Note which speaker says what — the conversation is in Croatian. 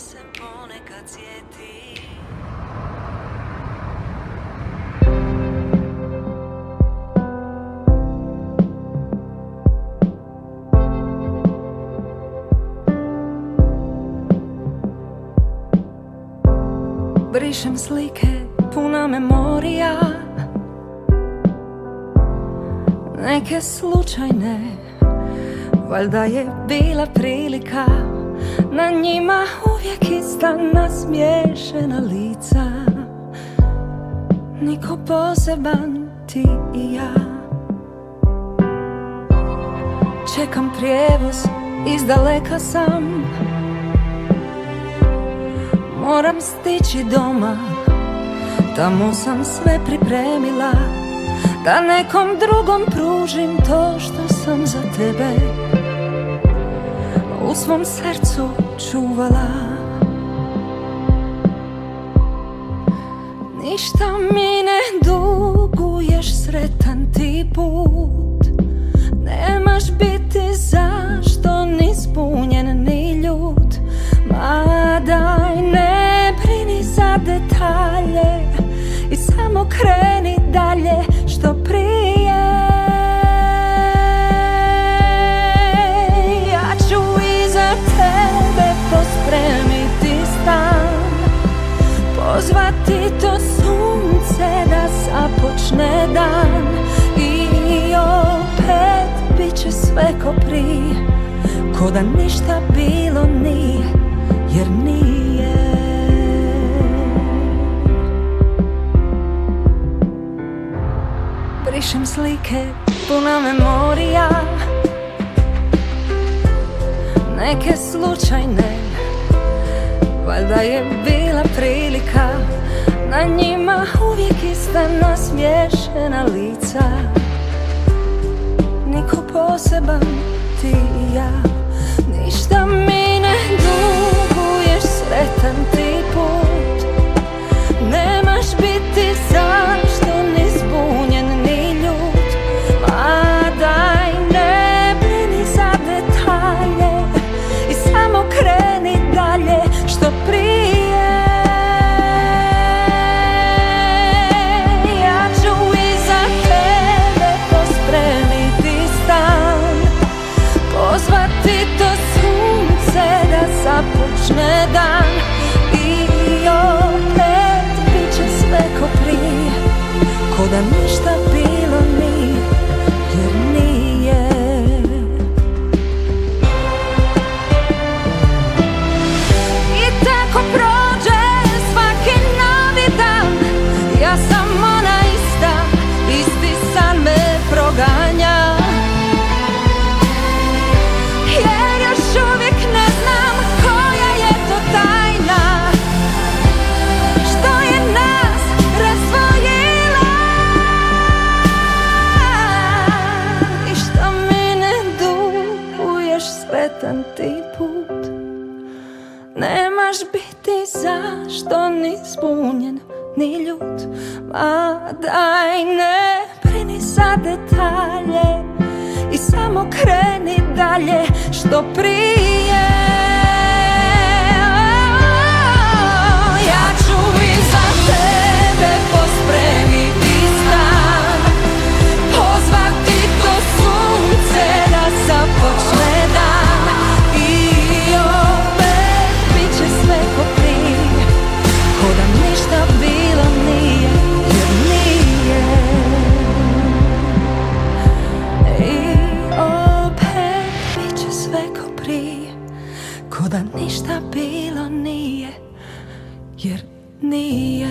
Speaker 1: se ponekad sjeti.
Speaker 2: Brišem slike, puna memorija. Neke slučajne Valjda je bila prilika Na njima uvijek ista nasmiješena lica. Niko poseban, ti i ja. Čekam prijevoz, izdaleka sam. Moram stići doma. Tamo sam sve pripremila. Da nekom drugom pružim to što sam za tebe U svom srcu čuvala. Ništa mi ne duguješ sretan ti put. Nemaš biti zašto ni spunjen ni ljut. Ma daj ne brini za detalje I samo kreni dalje dan. I opet bit će sve ko prije Ko da ništa bilo nije Jer nije. Brišem slike, puna memorija. Neke slučajne Valjda je bila prilika Na njima uvijek ista nasmiješena lica. Niko poseban, ti i ja. Ništa mi ne duguješ sretan ti sretan ti put. Nemaš biti zašto ni zbunjen ni ljut. Ma daj ne brini za detalje I samo kreni dalje što prije da ništa bilo nije Jer nije